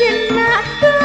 天呐